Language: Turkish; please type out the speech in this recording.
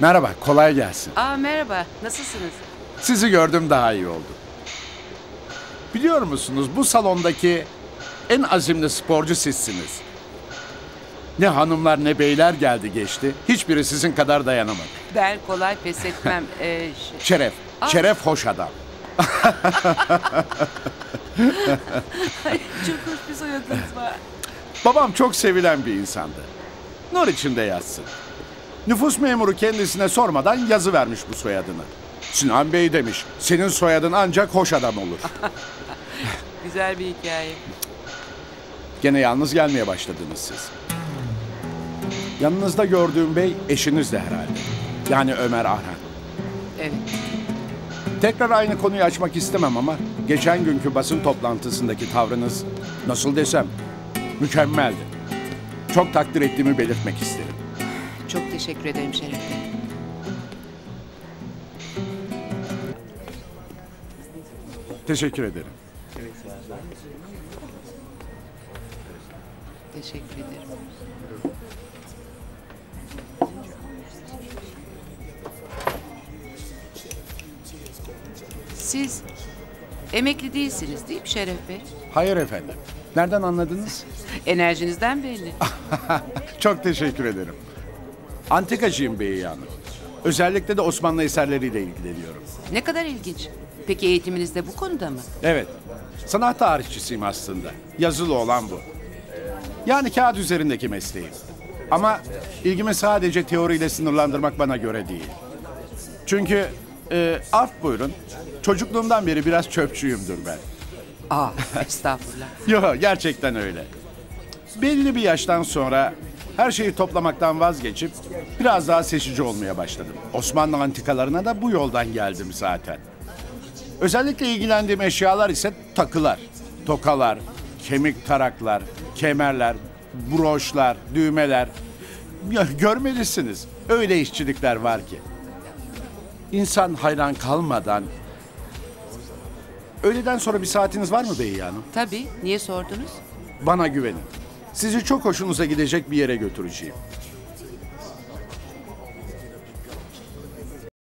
Merhaba, kolay gelsin. Aa merhaba, nasılsınız? Sizi gördüm daha iyi oldu. Biliyor musunuz bu salondaki en azimli sporcu sizsiniz. Ne hanımlar ne beyler geldi geçti. Hiçbiri sizin kadar dayanamadı. Ben kolay pes etmem. Ee, ş- Şeref, Aa. şeref hoş adam. Çok hoş bir soyadınız var. Babam çok sevilen bir insandı. Nur içinde yazsın. Nüfus memuru kendisine sormadan yazı vermiş bu soyadını. Sinan Bey demiş, senin soyadın ancak hoş adam olur. Güzel bir hikaye. Gene yalnız gelmeye başladınız siz. Yanınızda gördüğüm bey eşiniz de herhalde. Yani Ömer Arhan. Evet. Tekrar aynı konuyu açmak istemem ama geçen günkü basın toplantısındaki tavrınız nasıl desem mükemmeldi. Çok takdir ettiğimi belirtmek isterim. Çok teşekkür ederim Şeref Bey. Teşekkür ederim. Teşekkür ederim. Siz emekli değilsiniz değil mi Şeref Bey? Hayır efendim. Nereden anladınız? Enerjinizden belli. Çok teşekkür ederim. Antikacıyım Bey Hanım. Özellikle de Osmanlı eserleriyle ilgileniyorum. ne kadar ilginç. Peki eğitiminiz de bu konuda mı? Evet. Sanat tarihçisiyim aslında. Yazılı olan bu. Yani kağıt üzerindeki mesleğim. Ama ilgimi sadece teoriyle sınırlandırmak bana göre değil. Çünkü e, af buyurun. Çocukluğumdan beri biraz çöpçüyümdür ben. Aa, estağfurullah. Yok gerçekten öyle. Belli bir yaştan sonra her şeyi toplamaktan vazgeçip biraz daha seçici olmaya başladım. Osmanlı antikalarına da bu yoldan geldim zaten. Özellikle ilgilendiğim eşyalar ise takılar, tokalar, kemik taraklar, kemerler, broşlar, düğmeler. Ya, görmelisiniz. Öyle işçilikler var ki. İnsan hayran kalmadan... Öğleden sonra bir saatiniz var mı Beyye Hanım? Tabii, niye sordunuz? Bana güvenin. Sizi çok hoşunuza gidecek bir yere götüreceğim.